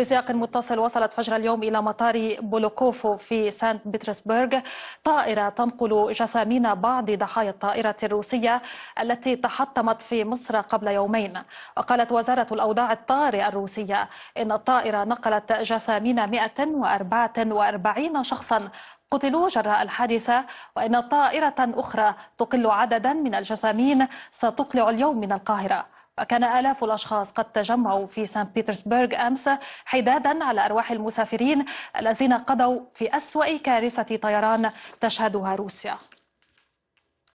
في سياق متصل وصلت فجر اليوم إلى مطار بولوكوفو في سانت بطرسبرغ طائرة تنقل جثامين بعض ضحايا الطائرة الروسية التي تحطمت في مصر قبل يومين. وقالت وزارة الأوضاع الطارئة الروسية إن الطائرة نقلت جثامين 144 شخصا. قتلوا جراء الحادثة وإن طائرة أخرى تقل عددا من الجثامين ستقلع اليوم من القاهرة. وكان آلاف الأشخاص قد تجمعوا في سان بيترسبرغ أمس حدادا على أرواح المسافرين الذين قضوا في أسوأ كارثة طيران تشهدها روسيا.